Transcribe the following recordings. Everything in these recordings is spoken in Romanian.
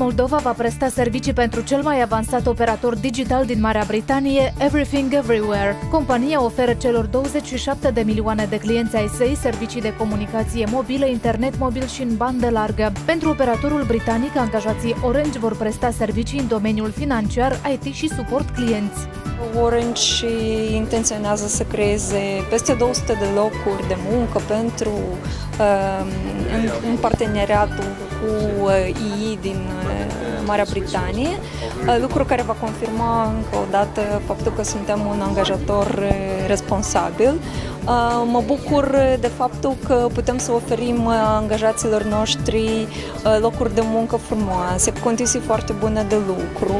Moldova va presta servicii pentru cel mai avansat operator digital din Marea Britanie, Everything Everywhere. Compania oferă celor 27 de milioane de clienți ai săi servicii de comunicație mobilă, internet mobil și în bandă largă. Pentru operatorul britanic, angajații Orange vor presta servicii în domeniul financiar, IT și suport clienți. Orange intenționează să creeze peste 200 de locuri de muncă pentru uh, în, în parteneriatul cu II uh, din uh, Marea Britanie, lucru care va confirma încă o dată faptul că suntem un angajator responsabil. Mă bucur de faptul că putem să oferim angajaților noștri locuri de muncă frumoase, cu condiții foarte bune de lucru,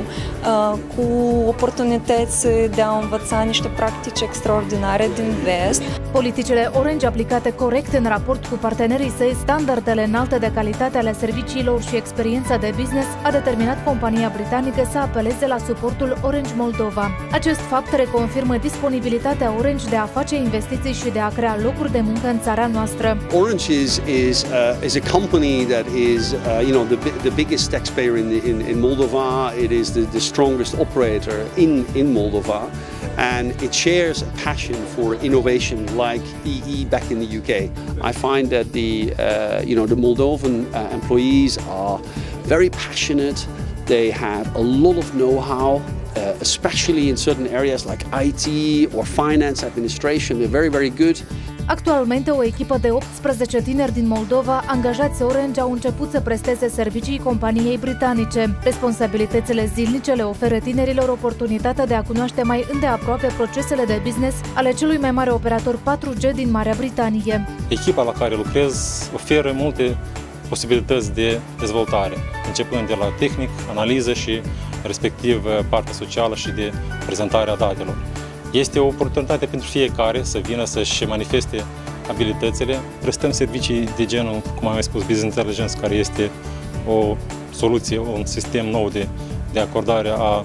cu oportunități de a învăța niște practici extraordinare din vest. Politicile Orange aplicate corect în raport cu partenerii săi, standardele înalte de calitate ale serviciilor și experiența de business a determinat compania britanică să apeleze la suportul Orange Moldova. Acest fapt reconfirmă disponibilitatea Orange de a face investiții și de a crea locuri de muncă în țara noastră. Orange is is uh, is a company that is uh, you know the the biggest taxpayer in the, in, in Moldova. It is the, the strongest operator in in Moldova. and it shares a passion for innovation like EE back in the UK. I find that the, uh, you know, the Moldovan uh, employees are very passionate, they have a lot of know-how, uh, especially in certain areas like IT or finance administration, they're very, very good. Actualmente, o echipă de 18 tineri din Moldova, angajați Orange, au început să presteze servicii companiei britanice. Responsabilitățile zilnice le oferă tinerilor oportunitatea de a cunoaște mai îndeaproape procesele de business ale celui mai mare operator 4G din Marea Britanie. Echipa la care lucrez oferă multe posibilități de dezvoltare, începând de la tehnic, analiză și respectiv partea socială și de prezentarea datelor. Este o oportunitate pentru fiecare să vină să-și manifeste abilitățile. Prestăm servicii de genul, cum am mai spus, Business Intelligence, care este o soluție, un sistem nou de, de acordare a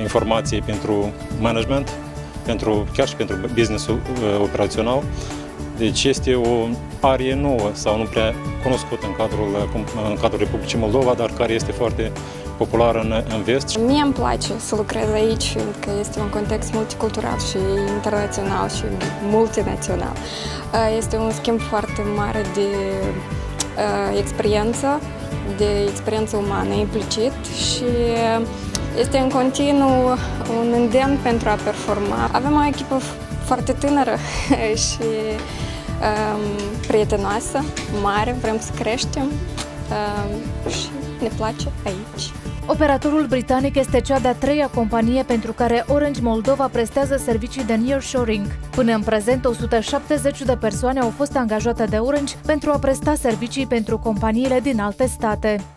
informației pentru management, pentru, chiar și pentru business-ul uh, operațional. Deci este o arie nouă sau nu prea cunoscută în cadrul, uh, în cadrul Republicii Moldova, dar care este foarte populară în, în vest. Mie îmi place să lucrez aici, fiindcă este un context multicultural și internațional și multinațional. Uh, este un schimb foarte mare de uh, experiență, de experiență umană implicit și este în continuu un îndemn pentru a performa. Avem o echipă foarte tânără și um, prietenoasă, mare, vrem să creștem um, și ne place aici. Operatorul britanic este cea de-a treia companie pentru care Orange Moldova prestează servicii de nearshoring. Până în prezent, 170 de persoane au fost angajate de Orange pentru a presta servicii pentru companiile din alte state.